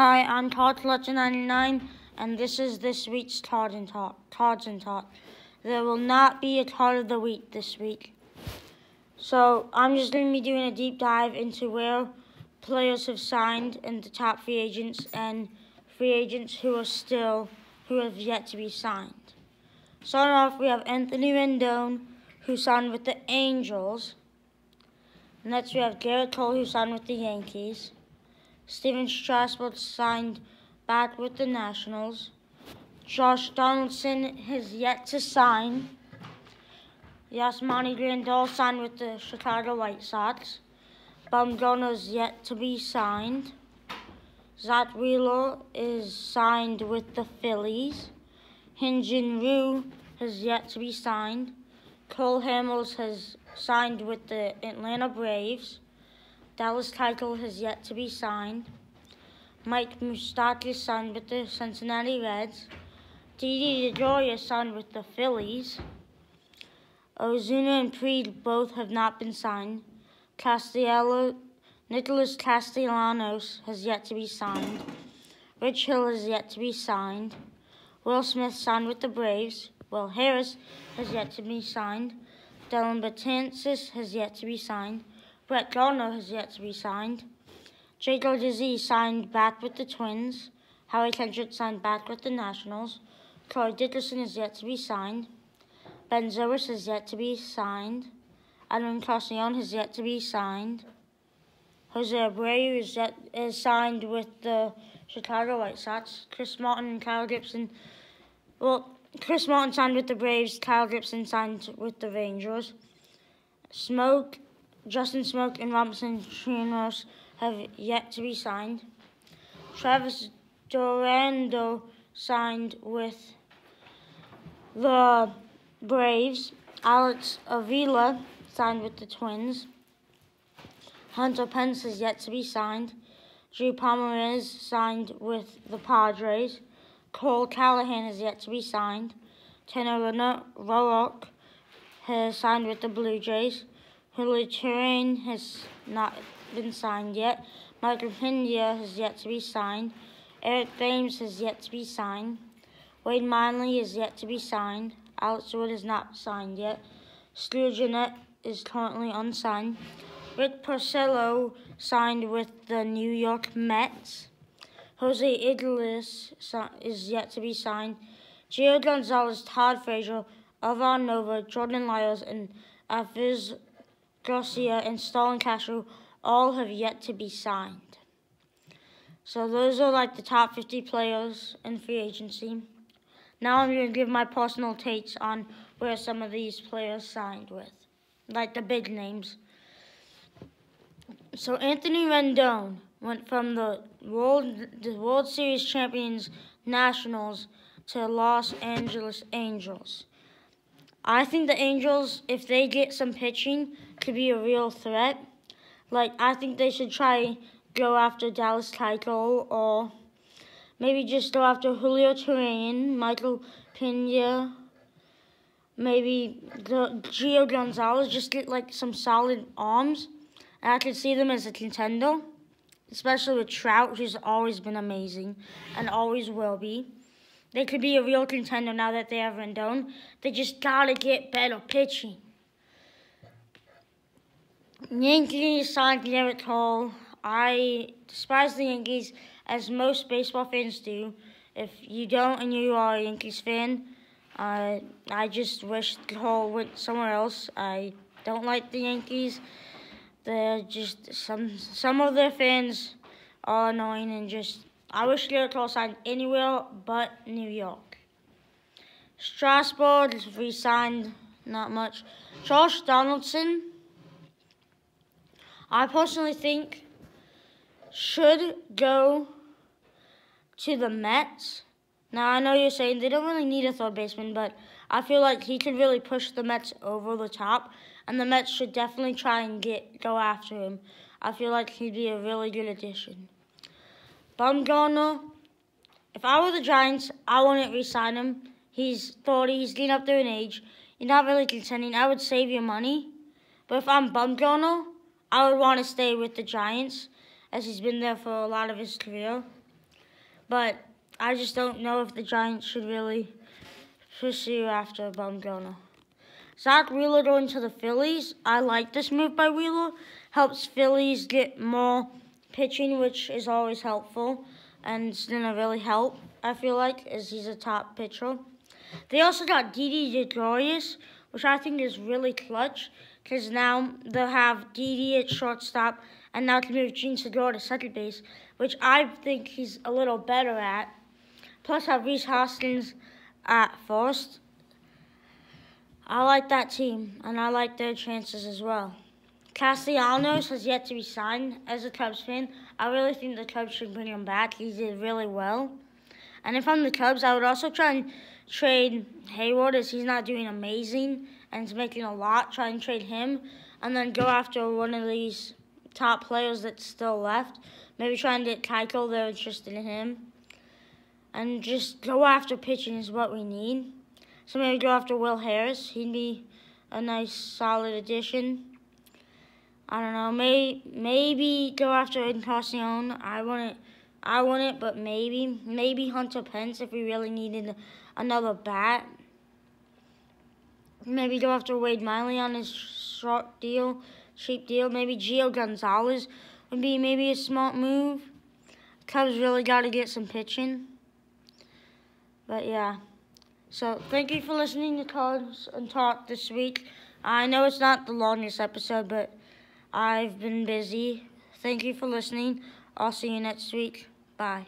Hi, I'm Todd Fletcher 99 and this is this week's Todd and Todd. Todd's and Todd. There will not be a Todd of the Week this week. So I'm just going to be doing a deep dive into where players have signed and the top free agents and free agents who are still, who have yet to be signed. Starting off, we have Anthony Rendon, who signed with the Angels. Next, we have Gerrit Cole, who signed with the Yankees. Stephen Strasburg signed back with the Nationals. Josh Donaldson has yet to sign. Yasmani Grandal signed with the Chicago White Sox. Bumgarner is yet to be signed. Zack Wheeler is signed with the Phillies. Hyun-Jin Ryu has yet to be signed. Cole Hamels has signed with the Atlanta Braves. Dallas Keuchel has yet to be signed. Mike Moustakas signed with the Cincinnati Reds. Didi Gregorius signed with the Phillies. Ozuna and Fried both have not been signed. Castello, Nicholas Castellanos has yet to be signed. Rich Hill has yet to be signed. Will Smith signed with the Braves. Will Harris has yet to be signed. Dellin Betances has yet to be signed. Brett Gardner has yet to be signed. Jake Odorizzi signed back with the Twins. Howie Kendrick signed back with the Nationals. Corey Dickerson is yet to be signed. Ben Zobrist has yet to be signed. Adam Encarnacion has yet to be signed. Jose Abreu is, yet, is signed with the Chicago White Sox. Chris Martin and Kyle Gibson. Well, Chris Martin signed with the Braves. Kyle Gibson signed with the Rangers. Smoke Justin Smoak and Robinson Chirinos have yet to be signed. Travis D'Arnaud signed with the Braves. Alex Avila signed with the Twins. Hunter Pence is yet to be signed. Drew Pomeranz signed with the Padres. Kole Calhoun is yet to be signed. Tanner Roark has signed with the Blue Jays. Teheran has not been signed yet. Michael Pena has yet to be signed. Eric Thames has yet to be signed. Wade Miley is yet to be signed. Alex Wood is not signed yet. Scooter Gennett is currently unsigned. Rick Porcello signed with the New York Mets. Jose Iglesias is yet to be signed. Gio Gonzalez, Todd Frazier, Ivan Nova, Jordan Lyles, and Aviz Garcia, and Castro all have yet to be signed. So those are like the top 50 players in free agency. Now I'm going to give my personal takes on where some of these players signed with, like the big names. So Anthony Rendon went from the World the World Series champions Nationals to Los Angeles Angels. I think the Angels, if they get some pitching, could be a real threat. Like, I think they should try go after Dallas Keuchel or maybe just go after Julio Teheran, Michael Pena, maybe the Gio Gonzalez, just get like some solid arms. And I could see them as a contender, especially with Trout, who's always been amazing and always will be. They could be a real contender now that they have Rendon. They just gotta get better pitching. Yankees signed Gerrit Cole. I despise the Yankees as most baseball fans do. If you don't and you are a Yankees fan, uh, I just wish Cole went somewhere else. I don't like the Yankees. They're just some some of their fans are annoying and just I wish Gerrit Cole signed anywhere but New York. Strasburg re-signed, not much. Josh Donaldson, I personally think should go to the Mets. Now I know you're saying they don't really need a third baseman, but I feel like he could really push the Mets over the top, and the Mets should definitely try and get go after him. I feel like he'd be a really good addition. Bumgarner, if I were the Giants, I wouldn't re-sign him. He's 30, he's getting up there in age. You're not really contending. I would save your money. But if I'm Bumgarner, I would want to stay with the Giants, as he's been there for a lot of his career. but I just don't know if the Giants should really pursue after Bumgarner. Zack Wheeler going to the Phillies. I like this move by Wheeler. Helps Phillies get more pitching, which is always helpful, and it's gonna really help. I feel like as he's a top pitcher. They also got Didi Gregorius, which I think is really clutch because now they'll have Didi at shortstop and now can move Jean Segura to second base, which I think he's a little better at. Plus have Rhys Hoskins at first. I like that team, and I like their chances as well. Castellanos has yet to be signed as a Cubs fan. I really think the Cubs should bring him back. He did really well. And if I'm the Cubs, I would also try and trade Heyward as he's not doing amazing and he's making a lot. Try and trade him and then go after one of these top players that's still left. Maybe try and get Keuchel. They're interested in him. And just go after pitching is what we need. So maybe go after Will Harris. He'd be a nice, solid addition. I don't know. May maybe go after Encarnacion. I want it. I want it, but maybe maybe Hunter Pence if we really needed another bat. Maybe go after Wade Miley on his short deal, cheap deal. Maybe Gio Gonzalez would be maybe a smart move. Cubs really got to get some pitching. But yeah. So thank you for listening to Cards and Talk this week. I know it's not the longest episode, but I've been busy. Thank you for listening. I'll see you next week. Bye.